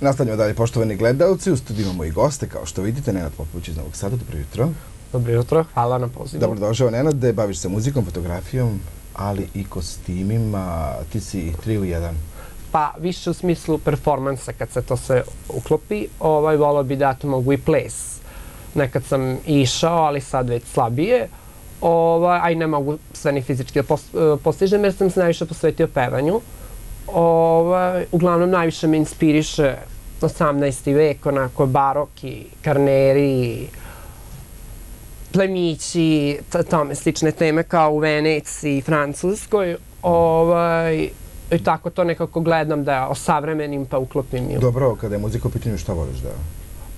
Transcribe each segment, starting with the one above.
Nastavljamo dalje, poštovani gledalci. U studiju imamo i goste, kao što vidite, Nenad Popović iz Novog Sada. Dobro jutro. Dobro jutro, hvala na pozivu. Dobrodošao, Nenade. Baviš se muzikom, fotografijom, ali i kostimima. Ti si tri u jedan. Pa više u smislu performansa kad se to sve uklopi. Ovaj, volao bi da to mogu i ples. Nekad sam išao, ali sad već slabije. Ovaj, a i ne mogu sve ni fizički da postižem jer sam se najviše posvetio pevanju. Ovaj, uglavnom najviše me inspiriše 18. vek, onako baroki, karneri, plemići, tome slične teme kao u Veneciji, Francuskoj. Ovaj, I tako to nekako gledam da osavremenim pa uklopim. Dobro, kada je muzika u pitanju, šta voliš da,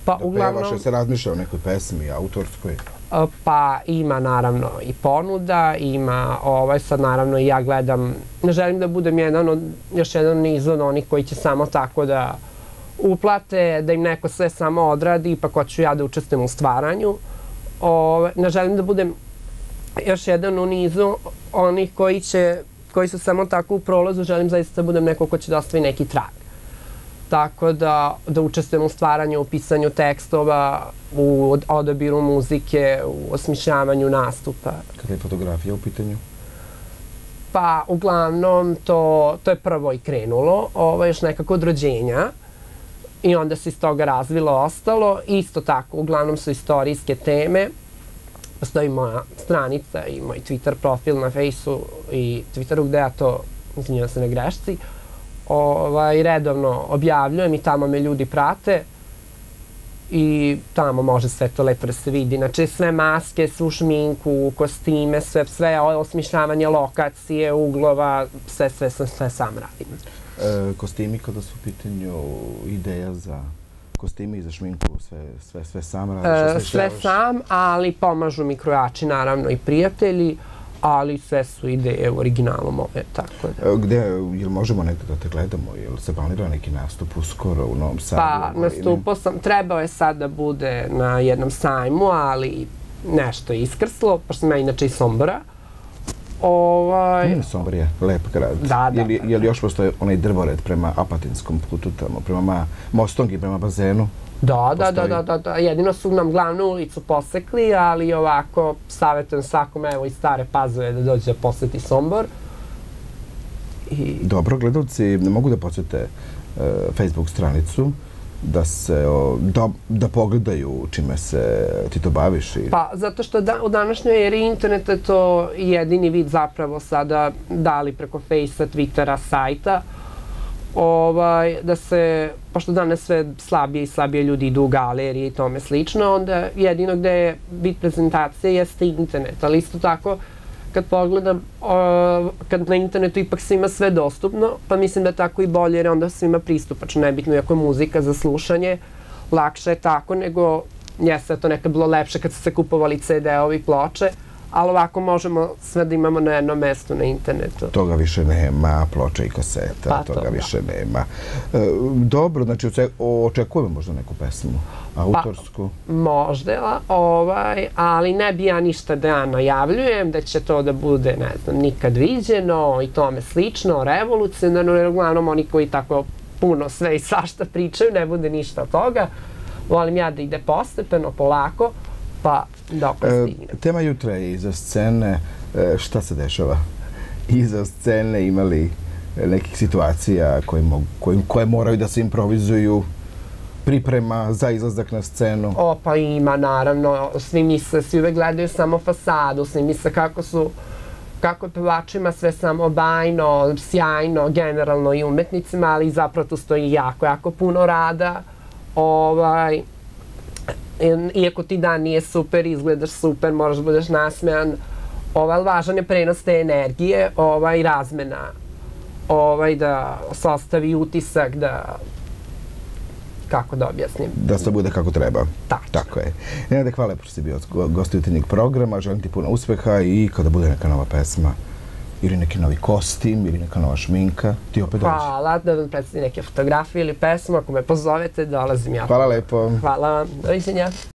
pa, da uglavnom, pevaš? se razmišlja o nekoj pesmi, autorskoj? Pa ima naravno i ponuda, ima ovaj sad naravno i ja gledam, ne želim da budem jedan od, još jedan niz od onih koji će samo tako da uplate, da im neko sve samo odradi, pa ko ću ja da učestvujem u stvaranju. Ove, ne želim da budem još jedan u nizu onih koji će koji su samo tako u prolazu, želim zaista da budem neko ko će da ostavi neki trag. Tako da, da učestvujem u stvaranju, u pisanju tekstova, u odabiru muzike, u osmišljavanju nastupa. Kada je fotografija u pitanju? Pa, uglavnom, to, to je prvo i krenulo, ovo još nekako od rođenja. I onda se iz toga razvilo ostalo. Isto tako, uglavnom su istorijske teme. Postoji moja stranica i moj Twitter profil na Fejsu i Twitteru gde ja to, izvinjam se na grešci, ovaj, redovno objavljujem i tamo me ljudi prate i tamo može sve to lepo da se vidi. Znači sve maske, svu šminku, kostime, sve, sve osmišljavanje lokacije, uglova, sve, sve, sve, sve sam radim. E, kostimi kada su u pitanju ideja za kostime i za šminku, sve, sve, sve sam radiš? E, sve sam, ali pomažu mi krojači, naravno, i prijatelji ali sve su ideje u originalu moje, tako da. Gde, jel možemo negde da te gledamo, jel se planira neki nastup uskoro u Novom Sadu? Pa, nastupao sam, trebao je sad da bude na jednom sajmu, ali nešto je iskrslo, pošto sam ja inače iz Sombora. Ovaj... Sombor je lep grad. Da, da. Je li, je li još postoje onaj drvored prema Apatinskom putu tamo, prema ma, Mostongi, prema bazenu? Da, da, da, da, da, da, jedino su nam glavnu ulicu posekli, ali ovako savjetujem svakom evo iz stare pazove da dođe da poseti Sombor. I... Dobro, gledalci ne mogu da podsjete e, Facebook stranicu da se da, da pogledaju čime se ti to baviš i... Pa zato što da, u današnjoj eri interneta je to jedini vid zapravo sada dali preko Fejsa, Twittera, sajta ovaj, da se, pošto danas sve slabije i slabije ljudi idu u galerije i tome slično, onda jedino gde je bit prezentacije jeste internet, ali isto tako kad pogledam, o, kad na internetu ipak svima sve dostupno, pa mislim da je tako i bolje jer onda svima pristupačno, nebitno iako je muzika za slušanje, lakše je tako nego, jeste to nekad bilo lepše kad su se kupovali CD-ovi ploče, ali ovako možemo sve da imamo na jednom mestu na internetu. Toga više nema, ploča i kaseta, pa, toga to, više da. nema. E, dobro, znači očekujemo možda neku pesmu, autorsku? Pa, možda, ovaj, ali ne bi ja ništa da ja najavljujem, da će to da bude, ne znam, nikad viđeno i tome slično, revolucionarno, jer uglavnom oni koji tako puno sve i svašta pričaju, ne bude ništa od toga. Volim ja da ide postepeno, polako, pa dok stigne. E, tema jutra je iza scene. E, šta se dešava? Iza scene imali nekih situacija koje, mogu, koje, koje moraju da se improvizuju priprema za izlazak na scenu? O, pa ima, naravno. Svi misle, svi uvek gledaju samo fasadu, svi misle kako su kako je pevačima sve samo bajno, sjajno, generalno i umetnicima, ali zapravo tu stoji jako, jako puno rada. Ovaj, iako ti dan nije super, izgledaš super, moraš da budeš nasmejan, ovaj, važan je prenos te energije, ovaj, razmena, ovaj, da se ostavi utisak, da kako da objasnim. Da se bude kako treba. Tačno. Tako je. Nenade, hvala što si bio gost jutarnjeg programa, želim ti puno uspeha i kada bude neka nova pesma, ili neki novi kostim, ili neka nova šminka, ti opet dolazi. Hvala, da vam predstavim neke fotografije ili pesmu, ako me pozovete, dolazim ja. Hvala lepo. Hvala doviđenja.